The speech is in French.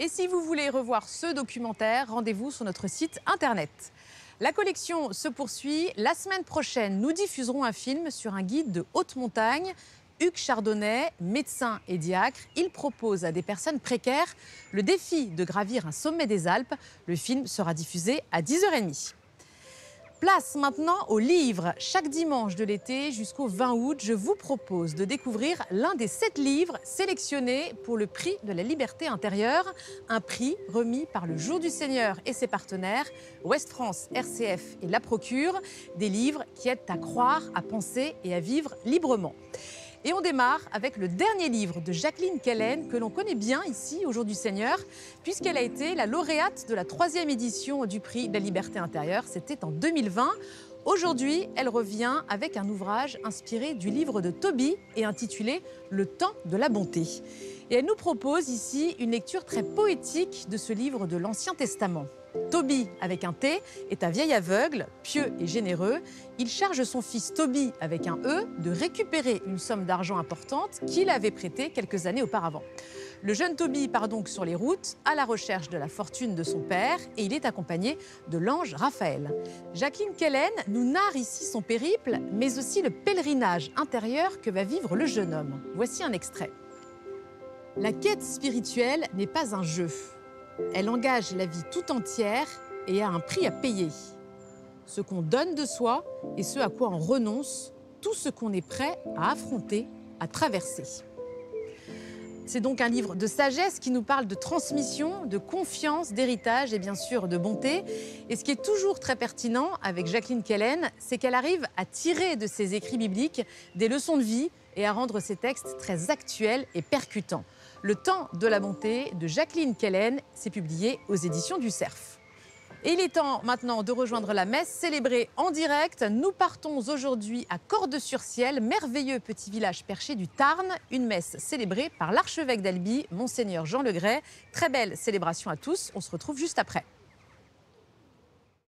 Et si vous voulez revoir ce documentaire, rendez-vous sur notre site internet. La collection se poursuit. La semaine prochaine, nous diffuserons un film sur un guide de haute montagne. Hugues Chardonnay, médecin et diacre, il propose à des personnes précaires le défi de gravir un sommet des Alpes. Le film sera diffusé à 10h30. Place maintenant au livre. Chaque dimanche de l'été jusqu'au 20 août, je vous propose de découvrir l'un des sept livres sélectionnés pour le prix de la liberté intérieure, un prix remis par le Jour du Seigneur et ses partenaires, Ouest France, RCF et La Procure, des livres qui aident à croire, à penser et à vivre librement. Et on démarre avec le dernier livre de Jacqueline Kellen, que l'on connaît bien ici, au Jour du Seigneur, puisqu'elle a été la lauréate de la troisième édition du prix de la liberté intérieure. C'était en 2020. Aujourd'hui, elle revient avec un ouvrage inspiré du livre de Toby et intitulé Le temps de la bonté. Et elle nous propose ici une lecture très poétique de ce livre de l'Ancien Testament. Toby, avec un T, est un vieil aveugle, pieux et généreux. Il charge son fils Toby, avec un E, de récupérer une somme d'argent importante qu'il avait prêtée quelques années auparavant. Le jeune Toby part donc sur les routes à la recherche de la fortune de son père et il est accompagné de l'ange Raphaël. Jacqueline Kellen nous narre ici son périple, mais aussi le pèlerinage intérieur que va vivre le jeune homme. Voici un extrait. La quête spirituelle n'est pas un jeu. Elle engage la vie tout entière et a un prix à payer. Ce qu'on donne de soi et ce à quoi on renonce, tout ce qu'on est prêt à affronter, à traverser. C'est donc un livre de sagesse qui nous parle de transmission, de confiance, d'héritage et bien sûr de bonté. Et ce qui est toujours très pertinent avec Jacqueline Kellen, c'est qu'elle arrive à tirer de ses écrits bibliques des leçons de vie et à rendre ses textes très actuels et percutants. Le temps de la bonté de Jacqueline Kellen s'est publié aux éditions du Cerf. Il est temps maintenant de rejoindre la messe célébrée en direct. Nous partons aujourd'hui à Cordes-sur-Ciel, merveilleux petit village perché du Tarn, une messe célébrée par l'archevêque d'Albi, monseigneur Jean Legray. Très belle célébration à tous, on se retrouve juste après.